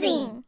amazing!